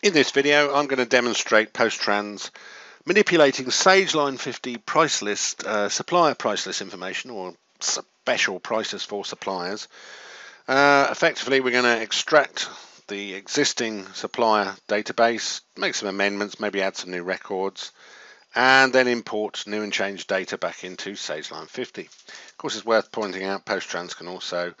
In this video, I'm going to demonstrate PostTrans manipulating Sage Line 50 price list, uh, supplier price list information or special prices for suppliers. Uh, effectively, we're going to extract the existing supplier database, make some amendments, maybe add some new records, and then import new and changed data back into Sage Line 50. Of course, it's worth pointing out PostTrans can also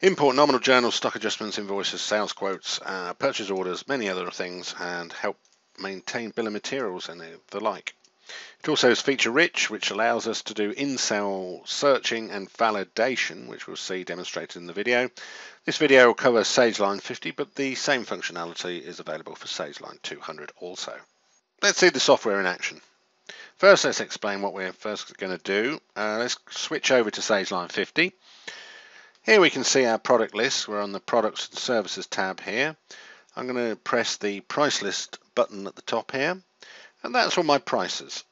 Import nominal journals, stock adjustments, invoices, sales quotes, uh, purchase orders, many other things, and help maintain bill of materials and the like. It also is feature rich, which allows us to do in-cell searching and validation, which we'll see demonstrated in the video. This video will cover Sage Line 50, but the same functionality is available for Sage Line 200 also. Let's see the software in action. First, let's explain what we're first going to do. Uh, let's switch over to Sage Line 50. Here we can see our product list. We're on the products and services tab here. I'm going to press the price list button at the top here and that's all my prices.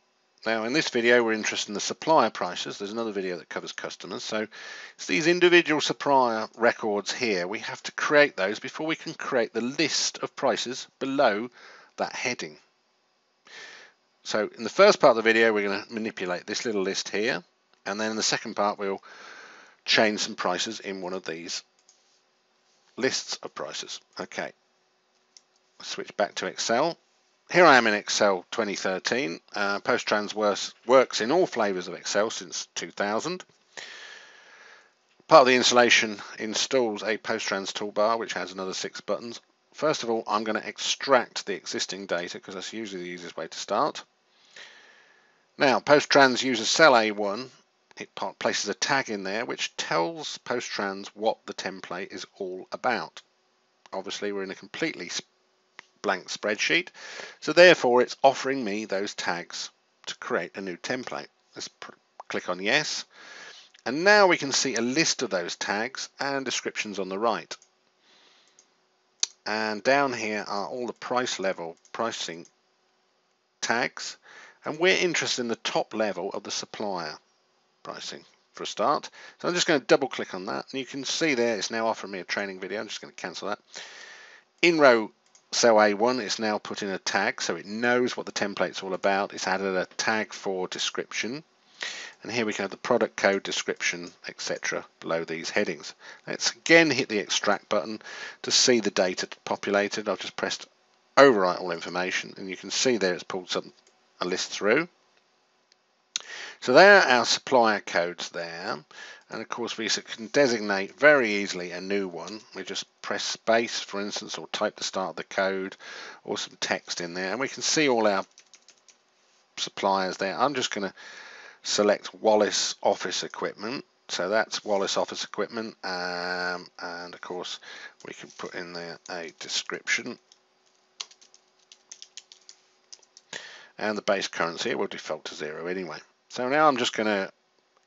Now in this video we're interested in the supplier prices. There's another video that covers customers. So it's these individual supplier records here. We have to create those before we can create the list of prices below that heading. So in the first part of the video we're going to manipulate this little list here and then in the second part we'll change some prices in one of these lists of prices. Okay, switch back to Excel. Here I am in Excel 2013. Uh, PostTrans works, works in all flavors of Excel since 2000. Part of the installation installs a PostTrans toolbar which has another six buttons. First of all, I'm going to extract the existing data because that's usually the easiest way to start. Now, PostTrans uses cell A1 it places a tag in there which tells PostTrans what the template is all about. Obviously we're in a completely blank spreadsheet so therefore it's offering me those tags to create a new template. Let's click on yes and now we can see a list of those tags and descriptions on the right. And down here are all the price level pricing tags and we're interested in the top level of the supplier pricing for a start. So I'm just going to double click on that and you can see there it's now offering me a training video. I'm just going to cancel that. In row cell A1 it's now put in a tag so it knows what the template's all about. It's added a tag for description and here we can have the product code description etc below these headings. Let's again hit the extract button to see the data populated. I've just pressed overwrite all information and you can see there it's pulled some a list through so there are our supplier codes there. And of course we can designate very easily a new one. We just press space, for instance, or type the start of the code or some text in there. And we can see all our suppliers there. I'm just going to select Wallace Office Equipment. So that's Wallace Office Equipment. Um, and of course we can put in there a description. And the base currency, it will default to zero anyway. So now I'm just going to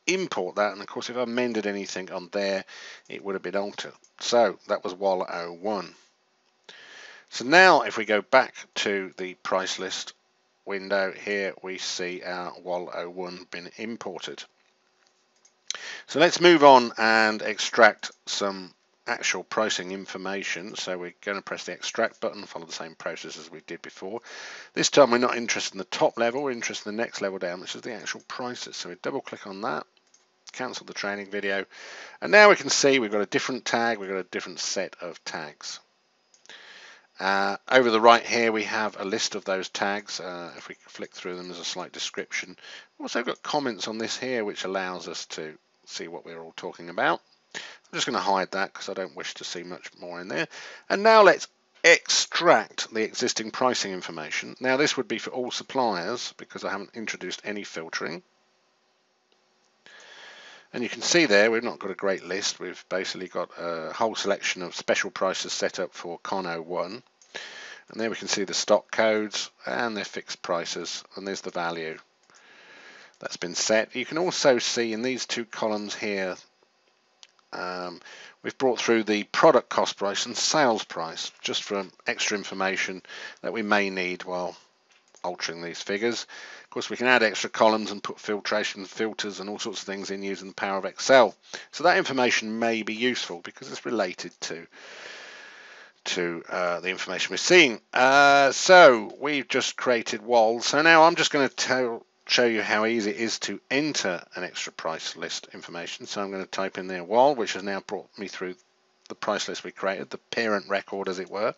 import that and of course if I amended anything on there it would have been altered. So that was WAL 01. So now if we go back to the price list window here we see our WAL 01 been imported. So let's move on and extract some actual pricing information. So we're going to press the extract button, follow the same process as we did before. This time we're not interested in the top level, we're interested in the next level down, which is the actual prices. So we double click on that, cancel the training video, and now we can see we've got a different tag, we've got a different set of tags. Uh, over the right here we have a list of those tags. Uh, if we flick through them there's a slight description. We've also got comments on this here which allows us to see what we're all talking about. I'm just going to hide that because I don't wish to see much more in there. And now let's extract the existing pricing information. Now this would be for all suppliers because I haven't introduced any filtering. And you can see there we've not got a great list. We've basically got a whole selection of special prices set up for Con 01. And there we can see the stock codes and their fixed prices and there's the value that's been set. You can also see in these two columns here um, we've brought through the product cost price and sales price just for extra information that we may need while altering these figures. Of course, we can add extra columns and put filtration filters and all sorts of things in using the power of Excel. So that information may be useful because it's related to to uh, the information we're seeing. Uh, so we've just created walls. So now I'm just going to show you how easy it is to enter an extra price list information. So I'm going to type in there wall, which has now brought me through the price list we created, the parent record as it were.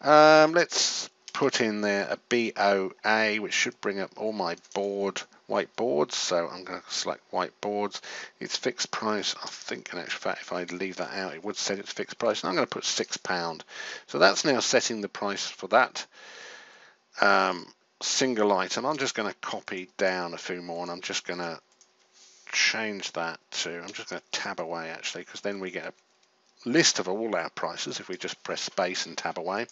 Um, let's put in there a BOA, which should bring up all my board whiteboards. So I'm going to select whiteboards. It's fixed price. I think in actual fact, if I leave that out, it would set its fixed price. And I'm going to put six pound. So that's now setting the price for that um, single item. I'm just going to copy down a few more, and I'm just going to change that to. I'm just going to tab away actually, because then we get a list of all our prices if we just press space and tab away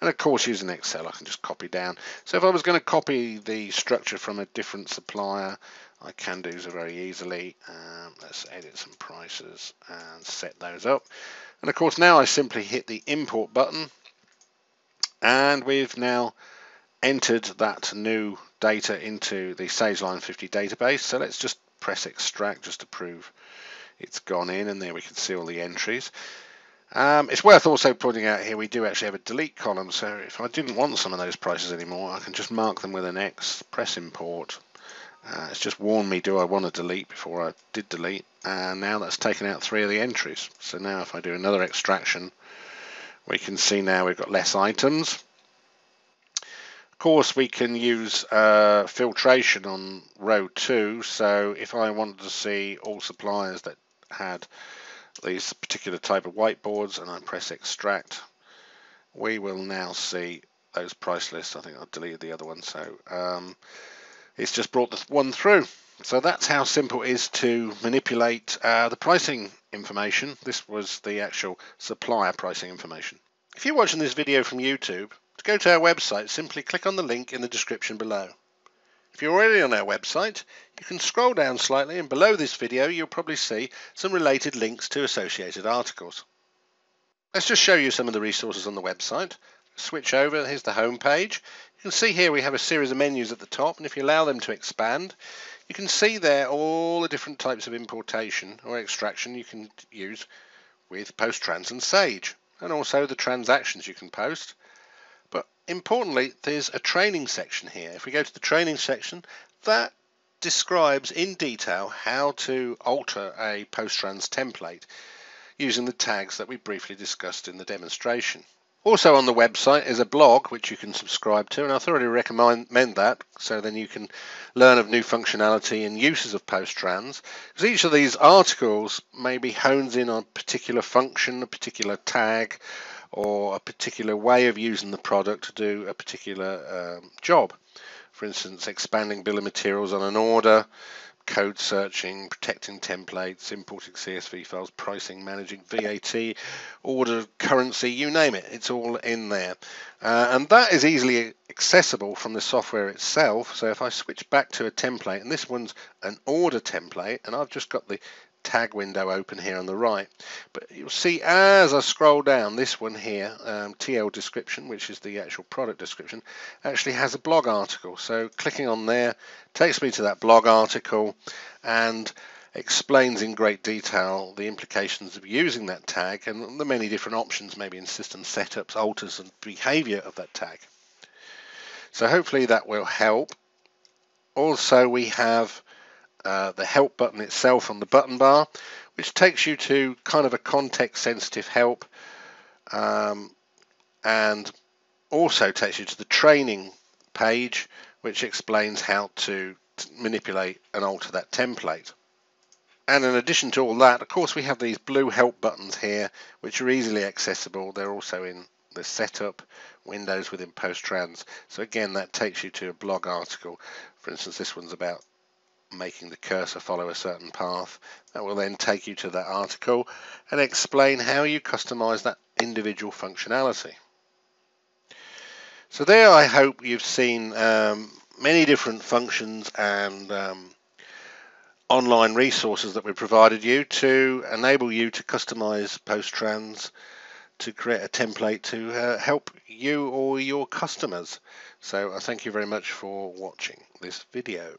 and of course using Excel I can just copy down so if I was going to copy the structure from a different supplier I can do so very easily um, let's edit some prices and set those up and of course now I simply hit the import button and we've now entered that new data into the Sageline 50 database so let's just press extract just to prove it's gone in and there we can see all the entries. Um, it's worth also pointing out here we do actually have a delete column so if I didn't want some of those prices anymore I can just mark them with an X, press import. Uh, it's just warned me do I want to delete before I did delete and now that's taken out three of the entries. So now if I do another extraction we can see now we've got less items. Course we can use uh, filtration on row 2 so if I wanted to see all suppliers that had these particular type of whiteboards and I press extract, we will now see those price lists. I think I've deleted the other one, so um, it's just brought the one through. So that's how simple it is to manipulate uh, the pricing information. This was the actual supplier pricing information. If you're watching this video from YouTube, to go to our website, simply click on the link in the description below. If you're already on our website, you can scroll down slightly and below this video you'll probably see some related links to associated articles. Let's just show you some of the resources on the website. Switch over, here's the home page. You can see here we have a series of menus at the top and if you allow them to expand you can see there all the different types of importation or extraction you can use with PostTrans and Sage and also the transactions you can post importantly, there's a training section here. If we go to the training section, that describes in detail how to alter a PostTrans template using the tags that we briefly discussed in the demonstration. Also on the website is a blog which you can subscribe to and I thoroughly recommend that so then you can learn of new functionality and uses of PostTrans because each of these articles maybe hones in on a particular function, a particular tag or a particular way of using the product to do a particular um, job. For instance, expanding bill of materials on an order, code searching, protecting templates, importing CSV files, pricing, managing VAT, order currency, you name it, it's all in there. Uh, and that is easily accessible from the software itself. So if I switch back to a template, and this one's an order template, and I've just got the tag window open here on the right. But you'll see as I scroll down, this one here, um, TL description, which is the actual product description, actually has a blog article. So clicking on there takes me to that blog article and explains in great detail the implications of using that tag and the many different options maybe in system setups, alters and behavior of that tag. So hopefully that will help. Also we have uh, the help button itself on the button bar, which takes you to kind of a context sensitive help um, and also takes you to the training page, which explains how to manipulate and alter that template. And in addition to all that, of course, we have these blue help buttons here, which are easily accessible. They're also in the setup windows within PostTrans. So again, that takes you to a blog article. For instance, this one's about making the cursor follow a certain path. That will then take you to that article and explain how you customize that individual functionality. So there I hope you've seen um, many different functions and um, online resources that we provided you to enable you to customize PostTrans to create a template to uh, help you or your customers. So I thank you very much for watching this video.